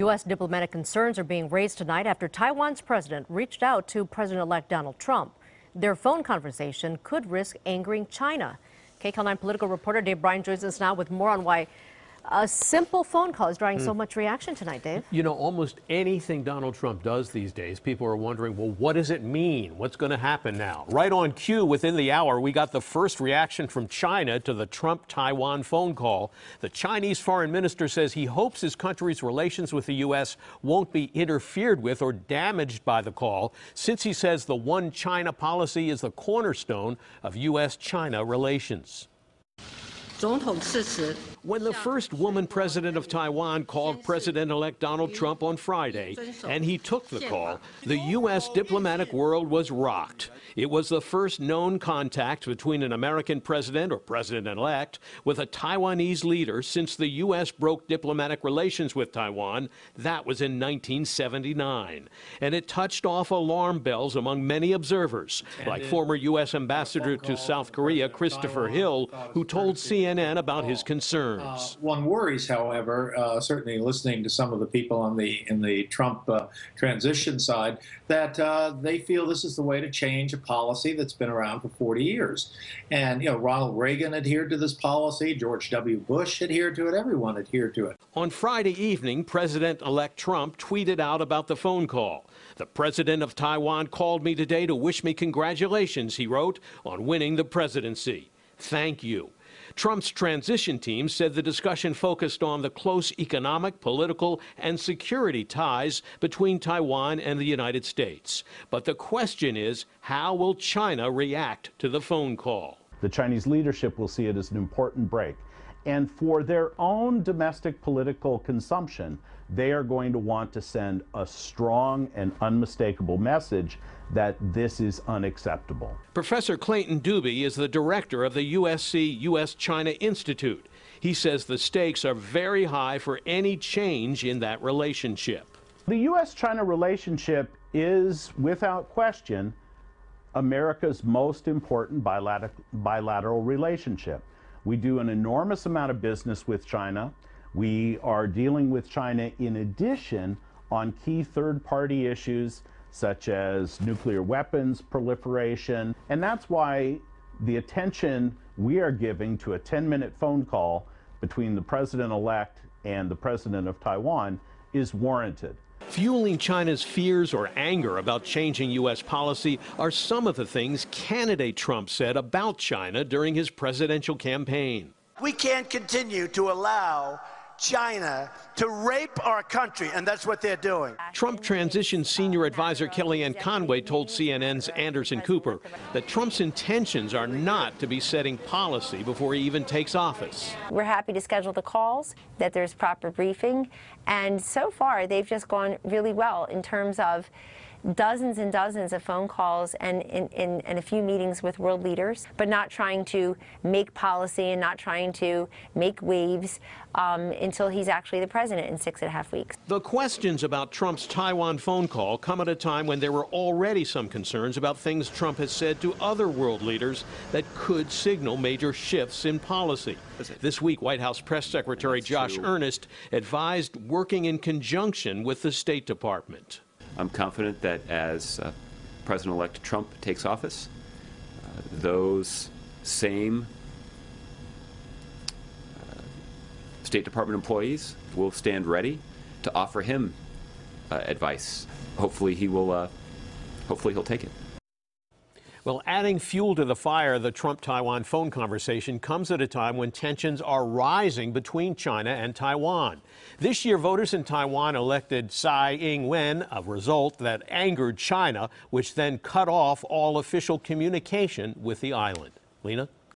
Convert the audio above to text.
U.S. diplomatic concerns are being raised tonight after Taiwan's president reached out to President elect Donald Trump. Their phone conversation could risk angering China. KCAL 9 political reporter Dave Bryan joins us now with more on why a simple phone call is drawing mm. so hmm. much reaction tonight, Dave. You know, almost anything Donald Trump does these days, people are wondering, well, what does it mean? What's going to happen now? Right on cue, within the hour, we got the first reaction from China to the Trump Taiwan phone call. The Chinese foreign minister says he hopes his country's relations with the U.S. won't be interfered with or damaged by the call, since he says the one China policy is the cornerstone of U.S. China relations. When the first woman president of Taiwan called President elect Donald Trump on Friday, and he took the call, the U.S. diplomatic world was rocked. It was the first known contact between an American president or president elect with a Taiwanese leader since the U.S. broke diplomatic relations with Taiwan. That was in 1979. And it touched off alarm bells among many observers, like former U.S. Ambassador to South Korea Christopher Hill, who told CNN about his concerns concerns. Uh, one worries, however, uh, certainly listening to some of the people on the in the Trump uh, transition side, that uh, they feel this is the way to change a policy that's been around for 40 years. And you know, Ronald Reagan adhered to this policy, George W. Bush adhered to it, everyone adhered to it. On Friday evening, President-elect Trump tweeted out about the phone call. The president of Taiwan called me today to wish me congratulations, he wrote, on winning the presidency. Thank you. Trump's transition team said the discussion focused on the close economic, political, and security ties between Taiwan and the United States. But the question is, how will China react to the phone call? The Chinese leadership will see it as an important break. And for their own domestic political consumption, they are going to want to send a strong and unmistakable message that this is unacceptable. Professor Clayton Dube is the director of the USC U.S. China Institute. He says the stakes are very high for any change in that relationship. The U.S. China relationship is, without question, America's most important bilateral relationship. We do an enormous amount of business with China. We are dealing with China in addition on key third party issues such as nuclear weapons proliferation. And that's why the attention we are giving to a 10 minute phone call between the president elect and the president of Taiwan is warranted. Fueling China's fears or anger about changing U.S. policy are some of the things candidate Trump said about China during his presidential campaign. We can't continue to allow China to rape our country, and that's what they're doing. Trump transition senior advisor Kellyanne Conway told CNN's Anderson Cooper that Trump's intentions are not to be setting policy before he even takes office. We're happy to schedule the calls, that there's proper briefing, and so far they've just gone really well in terms of dozens and dozens of phone calls and, in, in, and a few meetings with world leaders, but not trying to make policy and not trying to make waves um, until he's actually the president in six and a half weeks. The questions about Trump's Taiwan phone call come at a time when there were already some concerns about things Trump has said to other world leaders that could signal major shifts in policy. This week, White House Press Secretary Josh Earnest advised working in conjunction with the State Department. I'm confident that as uh, President-elect Trump takes office, uh, those same uh, State Department employees will stand ready to offer him uh, advice. Hopefully, he will. Uh, hopefully, he'll take it. Well, adding fuel to the fire, the Trump Taiwan phone conversation comes at a time when tensions are rising between China and Taiwan. This year, voters in Taiwan elected Tsai Ing wen, a result that angered China, which then cut off all official communication with the island. Lena?